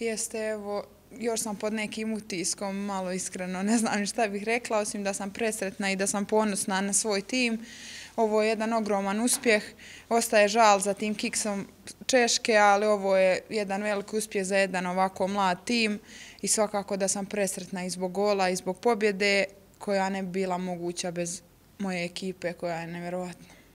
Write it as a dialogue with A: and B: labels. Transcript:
A: Jeste, evo, još sam pod nekim utiskom, malo iskreno, ne znam šta bih rekla, osim da sam presretna i da sam ponosna na svoj tim. Ovo je jedan ogroman uspjeh, ostaje žal za tim kiksom Češke, ali ovo je jedan veliki uspjeh za jedan ovako mlad tim i svakako da sam presretna i zbog gola i zbog pobjede koja ne bila moguća bez moje ekipe koja je nevjerovatna.